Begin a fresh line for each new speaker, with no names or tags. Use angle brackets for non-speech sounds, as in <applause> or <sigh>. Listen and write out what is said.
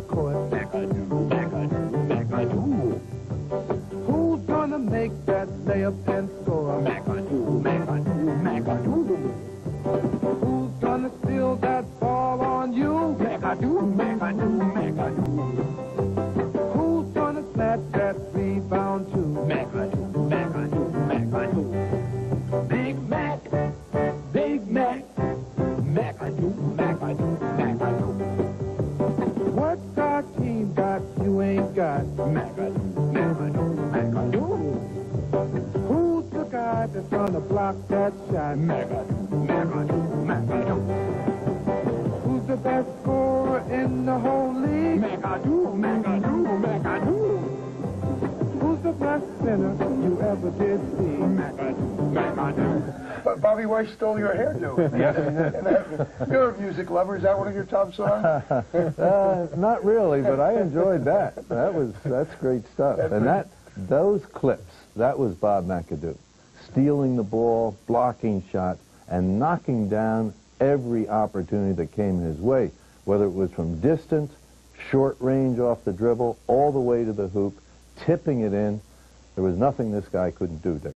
the court.
McAdoo.
Who's gonna make that layup and score?
McAdoo.
Who's gonna steal that ball on you?
McAdoo.
Who's gonna snatch that rebound
McAdoo, McAdoo. Big Mac, Big Mac. McAdoo.
What's our team got you ain't got?
McAdoo, McAdoo.
Who's the guy that's gonna block that shot? Who's the best scorer in the whole league? Who's the best center you ever did see?
Bobby Weiss stole your hairdo.
Yes. <laughs>
You're a music lover. Is that one of your top songs? <laughs>
Uh, not really, but I enjoyed that. That was that's great stuff. And that those clips, that was Bob McAdoo, stealing the ball, blocking shots, and knocking down every opportunity that came his way, whether it was from distance, short range off the dribble, all the way to the hoop, tipping it in. There was nothing this guy couldn't do.